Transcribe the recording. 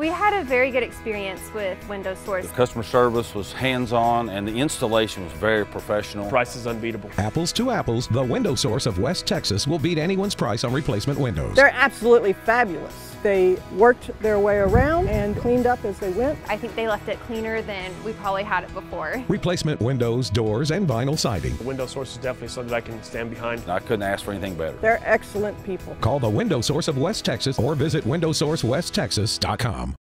We had a very good experience with Window Source. The customer service was hands-on and the installation was very professional. Price is unbeatable. Apples to apples, the window source of West Texas will beat anyone's price on replacement windows. They're absolutely fabulous. They worked their way around and cleaned up as they went. I think they left it cleaner than we probably had it before. Replacement windows, doors, and vinyl siding. The window source is definitely something I can stand behind. I couldn't ask for anything better. They're excellent people. Call the window source of West Texas or visit windowsourcewesttexas.com.